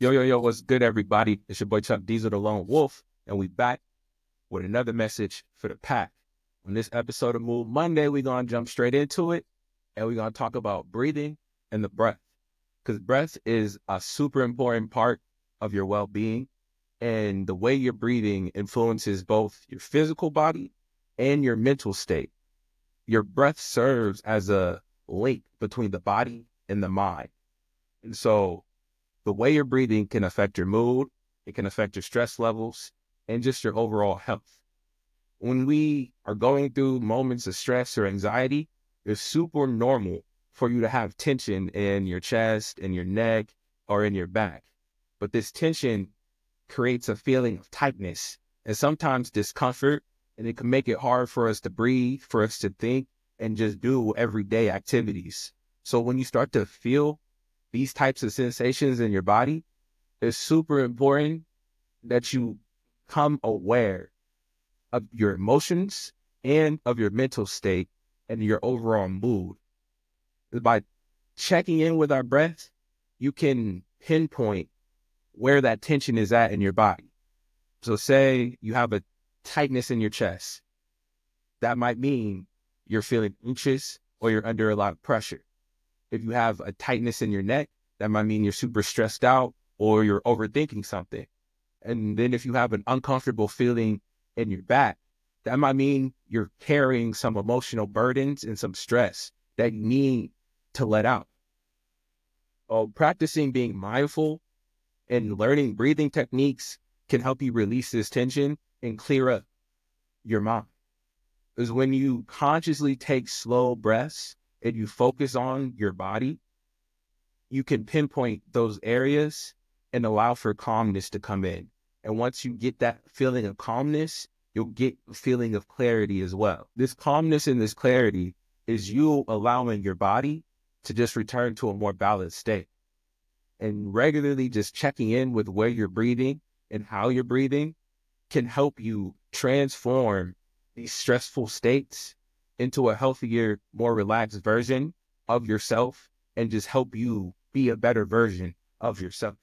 Yo, yo, yo, what's good, everybody? It's your boy Chuck Diesel, the Lone Wolf, and we back with another message for the pack. On this episode of Move Monday, we're going to jump straight into it, and we're going to talk about breathing and the breath. Because breath is a super important part of your well being, and the way you're breathing influences both your physical body and your mental state. Your breath serves as a link between the body and the mind. And so, the way you're breathing can affect your mood, it can affect your stress levels, and just your overall health. When we are going through moments of stress or anxiety, it's super normal for you to have tension in your chest, in your neck, or in your back. But this tension creates a feeling of tightness and sometimes discomfort, and it can make it hard for us to breathe, for us to think, and just do everyday activities. So when you start to feel these types of sensations in your body, it's super important that you come aware of your emotions and of your mental state and your overall mood. By checking in with our breath, you can pinpoint where that tension is at in your body. So, say you have a tightness in your chest, that might mean you're feeling anxious or you're under a lot of pressure. If you have a tightness in your neck, that might mean you're super stressed out or you're overthinking something. And then if you have an uncomfortable feeling in your back, that might mean you're carrying some emotional burdens and some stress that you need to let out. Oh, practicing being mindful and learning breathing techniques can help you release this tension and clear up your mind. Because when you consciously take slow breaths, and you focus on your body, you can pinpoint those areas and allow for calmness to come in. And once you get that feeling of calmness, you'll get a feeling of clarity as well. This calmness and this clarity is you allowing your body to just return to a more balanced state. And regularly just checking in with where you're breathing and how you're breathing can help you transform these stressful states into a healthier, more relaxed version of yourself and just help you be a better version of yourself.